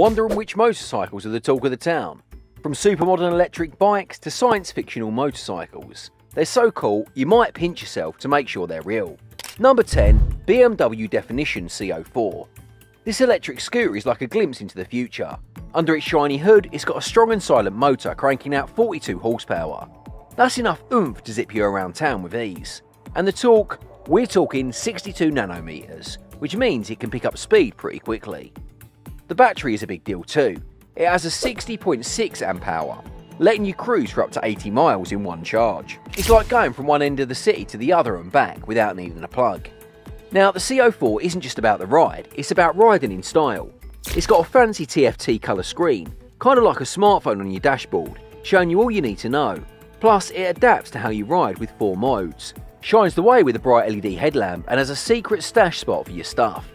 Wondering which motorcycles are the talk of the town? From supermodern electric bikes to science fictional motorcycles. They're so cool, you might pinch yourself to make sure they're real. Number 10, BMW Definition CO4. This electric scooter is like a glimpse into the future. Under its shiny hood, it's got a strong and silent motor cranking out 42 horsepower. That's enough oomph to zip you around town with ease. And the torque, we're talking 62 nanometers, which means it can pick up speed pretty quickly. The battery is a big deal too. It has a 60.6 amp hour, letting you cruise for up to 80 miles in one charge. It's like going from one end of the city to the other and back without needing a plug. Now, the CO4 isn't just about the ride, it's about riding in style. It's got a fancy TFT colour screen, kind of like a smartphone on your dashboard, showing you all you need to know. Plus, it adapts to how you ride with four modes, shines the way with a bright LED headlamp, and has a secret stash spot for your stuff.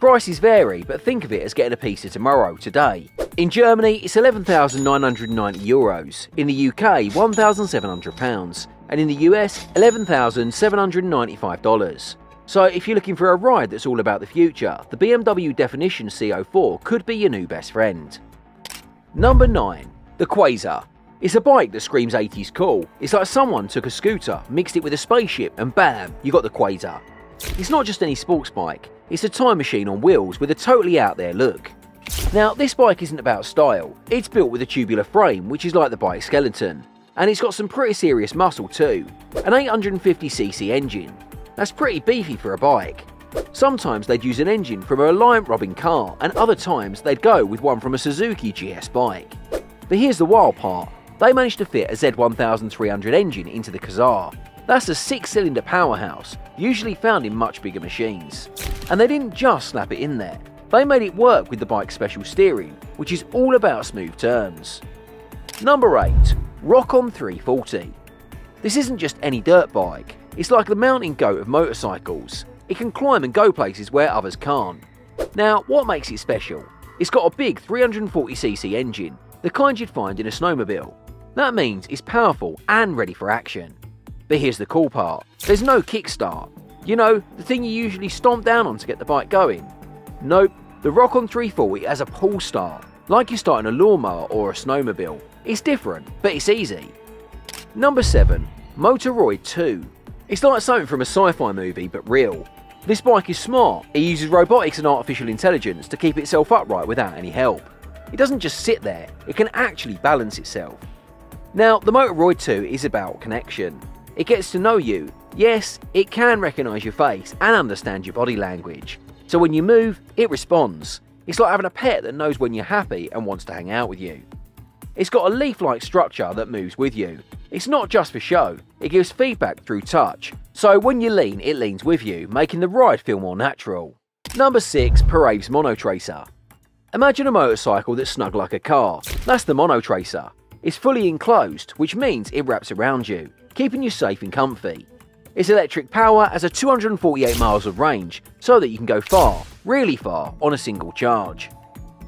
Prices vary, but think of it as getting a piece of tomorrow today. In Germany, it's 11,990 euros. In the UK, 1,700 pounds, and in the US, 11,795 dollars. So if you're looking for a ride that's all about the future, the BMW Definition CO4 could be your new best friend. Number 9. The Quasar. It's a bike that screams 80s cool. It's like someone took a scooter, mixed it with a spaceship, and bam, you got the Quasar. It's not just any sports bike, it's a time machine on wheels with a totally out there look. Now, this bike isn't about style, it's built with a tubular frame, which is like the bike skeleton. And it's got some pretty serious muscle too. An 850cc engine. That's pretty beefy for a bike. Sometimes they'd use an engine from a Reliant Robin car, and other times they'd go with one from a Suzuki GS bike. But here's the wild part they managed to fit a Z1300 engine into the Quasar. That's a six cylinder powerhouse, usually found in much bigger machines. And they didn't just slap it in there, they made it work with the bike's special steering, which is all about smooth turns. Number 8 Rokon 340. This isn't just any dirt bike, it's like the mountain goat of motorcycles. It can climb and go places where others can't. Now, what makes it special? It's got a big 340cc engine, the kind you'd find in a snowmobile. That means it's powerful and ready for action. But here's the cool part there's no kickstart. You know, the thing you usually stomp down on to get the bike going. Nope, the Rokon 340 has a pull start, like you're starting a lawnmower or a snowmobile. It's different, but it's easy. Number 7. Motoroid 2. It's like something from a sci fi movie, but real. This bike is smart, it uses robotics and artificial intelligence to keep itself upright without any help. It doesn't just sit there, it can actually balance itself. Now, the Motoroid 2 is about connection. It gets to know you. Yes, it can recognise your face and understand your body language. So when you move, it responds. It's like having a pet that knows when you're happy and wants to hang out with you. It's got a leaf like structure that moves with you. It's not just for show, it gives feedback through touch. So when you lean, it leans with you, making the ride feel more natural. Number 6 Peraves Monotracer. Imagine a motorcycle that's snug like a car. That's the Monotracer. It's fully enclosed, which means it wraps around you, keeping you safe and comfy. Its electric power has a 248 miles of range, so that you can go far, really far, on a single charge.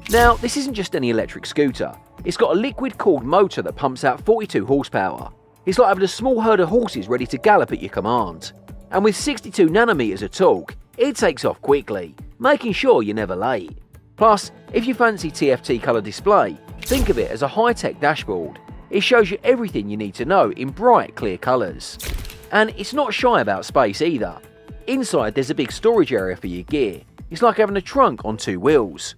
Now, this isn't just any electric scooter. It's got a liquid cooled motor that pumps out 42 horsepower. It's like having a small herd of horses ready to gallop at your command. And with 62 nanometers of torque, it takes off quickly, making sure you're never late. Plus, if you fancy TFT colour display, think of it as a high-tech dashboard. It shows you everything you need to know in bright, clear colours. And it's not shy about space either. Inside there's a big storage area for your gear. It's like having a trunk on two wheels.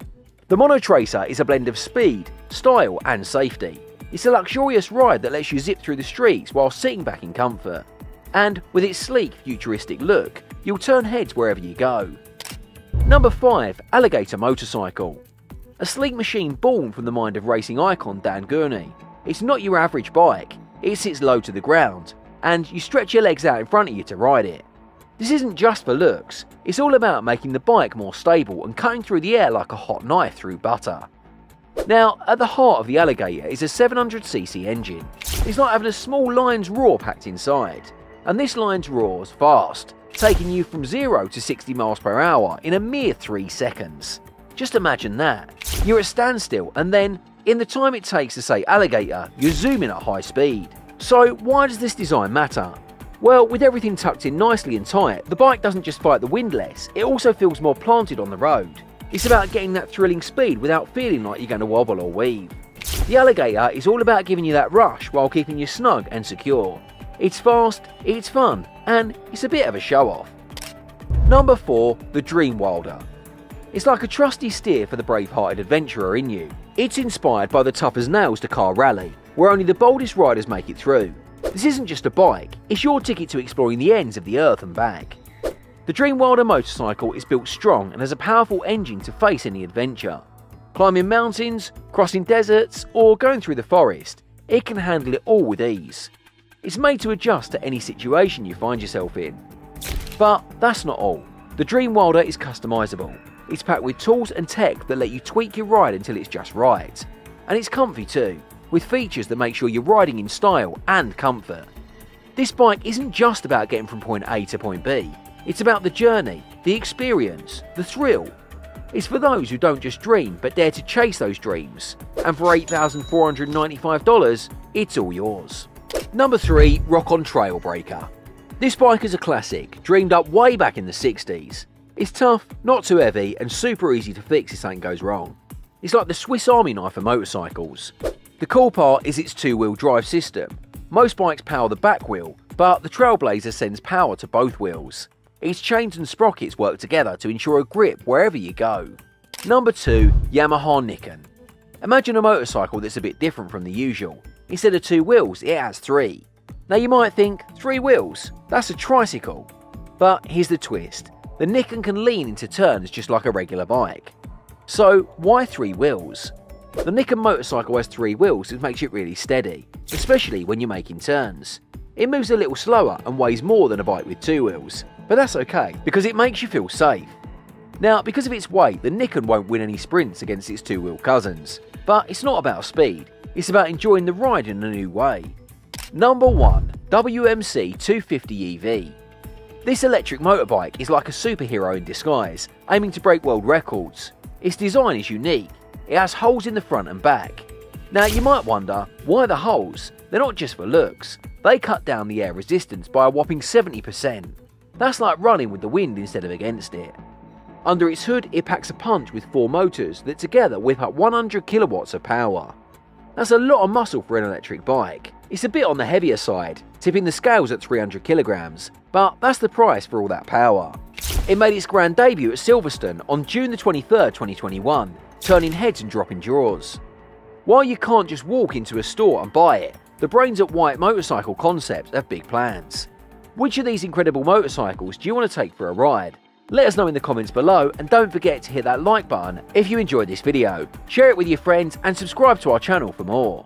The Monotracer is a blend of speed, style and safety. It's a luxurious ride that lets you zip through the streets while sitting back in comfort. And with its sleek, futuristic look, you'll turn heads wherever you go. Number 5 Alligator Motorcycle. A sleek machine born from the mind of racing icon Dan Gurney. It's not your average bike, it sits low to the ground, and you stretch your legs out in front of you to ride it. This isn't just for looks, it's all about making the bike more stable and cutting through the air like a hot knife through butter. Now, at the heart of the Alligator is a 700cc engine. It's like having a small lion's roar packed inside. And this lion's roar's fast, taking you from 0 to 60 miles per hour in a mere 3 seconds. Just imagine that. You're at standstill and then, in the time it takes to say alligator, you're zooming at high speed. So why does this design matter? Well, with everything tucked in nicely and tight, the bike doesn't just fight the wind less, it also feels more planted on the road. It's about getting that thrilling speed without feeling like you're going to wobble or weave. The Alligator is all about giving you that rush while keeping you snug and secure. It's fast, it's fun, and it's a bit of a show off. Number 4. The Dream Wilder. It's like a trusty steer for the brave-hearted adventurer in you. It's inspired by the tough as nails Dakar Rally, where only the boldest riders make it through. This isn't just a bike, it's your ticket to exploring the ends of the earth and back. The Dream Wilder motorcycle is built strong and has a powerful engine to face any adventure. Climbing mountains, crossing deserts, or going through the forest, it can handle it all with ease. It's made to adjust to any situation you find yourself in. But that's not all. The Dream Wilder is customisable. It's packed with tools and tech that let you tweak your ride until it's just right. And it's comfy too, with features that make sure you're riding in style and comfort. This bike isn't just about getting from point A to point B, it's about the journey, the experience, the thrill. It's for those who don't just dream but dare to chase those dreams. And for $8,495, it's all yours. Number 3 Rokon Trailbreaker. This bike is a classic, dreamed up way back in the 60s. It's tough, not too heavy, and super easy to fix if something goes wrong. It's like the Swiss Army knife for motorcycles. The cool part is its two-wheel drive system. Most bikes power the back wheel, but the Trailblazer sends power to both wheels. Its chains and sprockets work together to ensure a grip wherever you go. Number 2. Yamaha Niken. Imagine a motorcycle that's a bit different from the usual. Instead of two wheels, it has three. Now you might think, three wheels? That's a tricycle. But here's the twist. The Niken can lean into turns just like a regular bike. So why three wheels? The Niken motorcycle has three wheels which makes it really steady, especially when you're making turns. It moves a little slower and weighs more than a bike with two wheels, but that's okay because it makes you feel safe. Now, because of its weight, the Niken won't win any sprints against its two-wheel cousins, but it's not about speed, it's about enjoying the ride in a new way. Number 1. WMC 250 EV This electric motorbike is like a superhero in disguise, aiming to break world records. Its design is unique, it has holes in the front and back. Now you might wonder, why the holes? They're not just for looks, they cut down the air resistance by a whopping 70%. That's like running with the wind instead of against it. Under its hood, it packs a punch with four motors that together whip up 100 kilowatts of power. That's a lot of muscle for an electric bike. It's a bit on the heavier side, tipping the scales at 300 kilograms, but that's the price for all that power. It made its grand debut at Silverstone on June the 23rd, 2021, turning heads and dropping draws. While you can't just walk into a store and buy it, the brains at White Motorcycle Concepts have big plans. Which of these incredible motorcycles do you want to take for a ride? Let us know in the comments below and don't forget to hit that like button if you enjoyed this video, share it with your friends and subscribe to our channel for more.